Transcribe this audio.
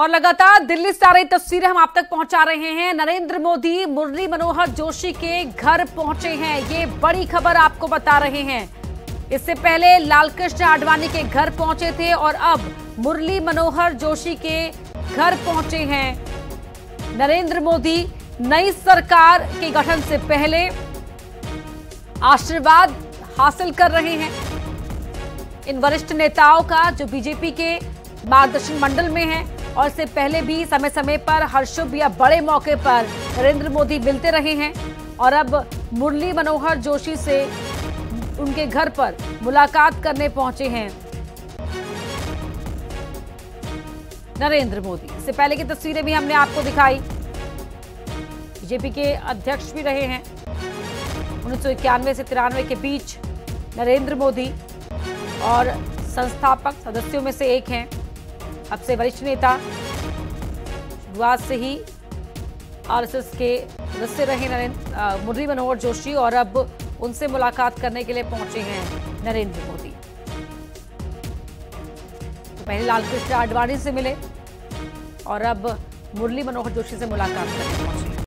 और लगातार दिल्ली से आ रही तस्वीरें हम आप तक पहुँचा रहे हैं। नरेंद्र मोदी, मुरली मनोहर जोशी के घर पहुँचे हैं। ये बड़ी खबर आपको बता रहे हैं। इससे पहले लालकृष्ण आडवाणी के घर पहुँचे थे और अब मुरली मनोहर जोशी के घर पहुँचे हैं। नरेंद्र मोदी, नई सरकार के गठन से पहले आशीर्वाद हासिल कर रहे हैं। इन वरिष्ठ नेताओं का जो बीजेपी के मार्गदर्शन मंडल में है और इससे पहले भी समय समय पर हर शुभ या बड़े मौके पर नरेंद्र मोदी मिलते रहे हैं। और अब मुरली मनोहर जोशी से उनके घर पर मुलाकात करने पहुँचे हैं नरेंद्र मोदी। इससे पहले की तस्वीरें भी हमने आपको दिखाई। बीजेपी के अध्यक्ष भी रहे हैं। उन्नीस सौ इक्यानवे से तिरानवे के बीच नरेंद्र मोदी और संस्थापक सदस्यों में से एक हैं। अब से वरिष्ठ नेता गुजरात से ही आरएसएस के सदस्य रहे नरेंद्र मुरली मनोहर जोशी और अब उनसे मुलाकात करने के लिए पहुँचे हैं नरेंद्र मोदी। तो पहले लालकृष्ण आडवाणी से मिले और अब मुरली मनोहर जोशी से मुलाकात करने पहुँचे।